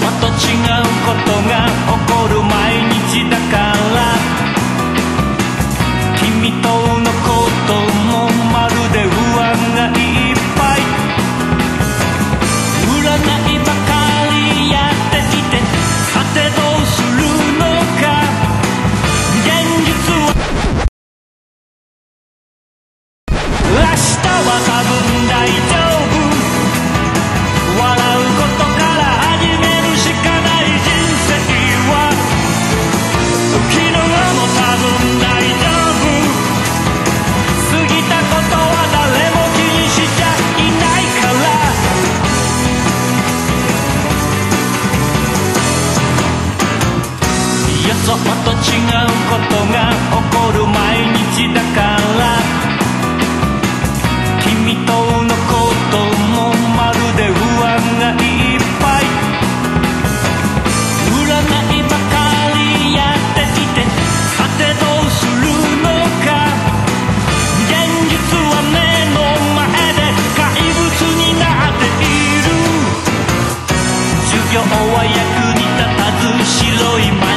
と違うことがは役に立たず白い